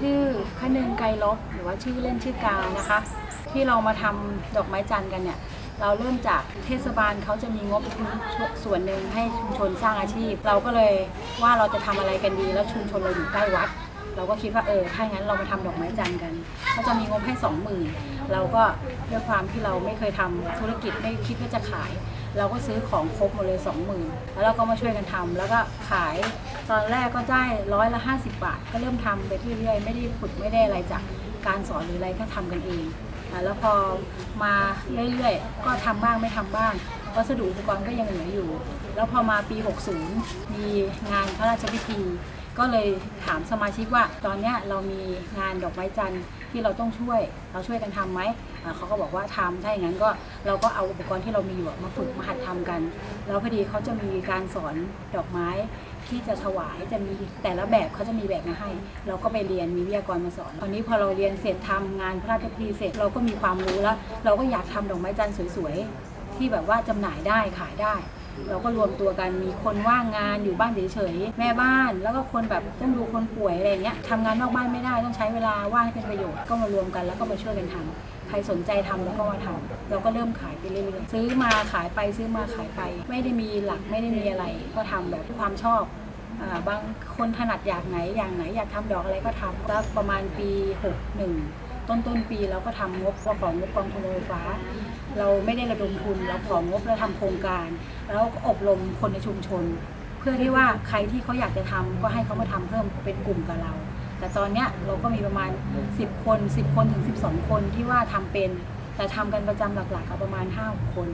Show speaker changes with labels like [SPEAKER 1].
[SPEAKER 1] ชื่อคนึงไกรลบหรือว่าชื่อเล่นชื่อกานะคะ ที่เรามาทำดอกไม้จันทร์กันเนี่ยเราเริ่มจากเทศบาลเขาจะมีงบส่วนหนึ่งให้ชุมชนสร้างอาชีพ เราก็เลยว่าเราจะทำอะไรกันดี แล้วชุมชนเราอยู่ใกล้วัด เราก็คิดว่าเออถ้างั้นเรามาทำดอกไม้จันทร์กันเขาจะมีงบให้สองหมื่นเราก็ด้วยความที่เราไม่เคยทำธุรกิจไม่คิดว่าจะขาย เราก็ซื้อของครบหมดเลยสองหมื่นแล้วเราก็มาช่วยกันทำแล้วก็ขายตอนแรกก็ได้ร้อยละห้าสิบบาท ก็เริ่มทำไปเรื่อยๆ ไม่ได้ฝึกไม่ได้อะไรจากการสอนหรืออะไรก็ทำกันเองแล้วพอมาเรื่อยๆ ก็ทำบ้างไม่ทำบ้างวัสดุอุปกรณ์ก็ยังเหลืออยู่ แล้วพอมาปี 60 มีงานพระราชพิธี ก็เลยถามสมาชิกว่าตอนนี้เรามีงานดอกไม้จันทร์ ที่เราต้องช่วยเราช่วยกันทำไหมเขาก็บอกว่าทำถ้าอย่างนั้นก็เราก็เอาอุปกรณ์ที่เรามีอยู่มาฝึกมาหัดทำกัน แล้วพอดีเขาจะมีการสอนดอกไม้ที่จะถวายจะมีแต่ละแบบเขาจะมีแบบมาให้ เราก็ไปเรียนมีวิทยากรมาสอนตอนนี้พอเราเรียนเสร็จทำงานพระราชพิธีเสร็จเราก็มีความรู้แล้ว เราก็อยากทำดอกไม้จันทร์สวยๆที่แบบว่าจำหน่ายได้ขายได้ เราก็รวมตัวกันมีคนว่างงานอยู่บ้านเฉยๆแม่บ้าน แล้วก็คนแบบต้องดูคนป่วยอะไรเงี้ยทำงานนอกบ้านไม่ได้ต้องใช้เวลาว่างให้เป็นประโยชน์ก็มารวมกันแล้วก็มาช่วยกันทำใครสนใจทำแล้วก็มาทำเราก็เริ่มขายไปเรื่อยๆซื้อมาขายไปซื้อมาขายไป ไม่ได้มีหลักไม่ได้มีอะไร ก็ทำแบบความชอบอ่าบางคนถนัดอยากไหนอย่างไหนอยากทำดอกอะไรก็ทำแล้วประมาณปี 61 ต้นต้นปีเราก็ทำงบเราของงบกองทุนรถไฟฟ้า เราไม่ได้ระดมทุนเราของงบเราทำโครงการ แล้วก็อบรมคนในชุมชน เพื่อที่ว่าใครที่เขาอยากจะทำก็ให้เขามาทำเพิ่มเป็นกลุ่มกับเรา แต่ตอนเนี้ยเราก็มีประมาณ 10 คน 10 คนถึง 12 คนที่ว่าทำเป็น แต่ทำกันประจำหลักๆก็ประมาณ5คน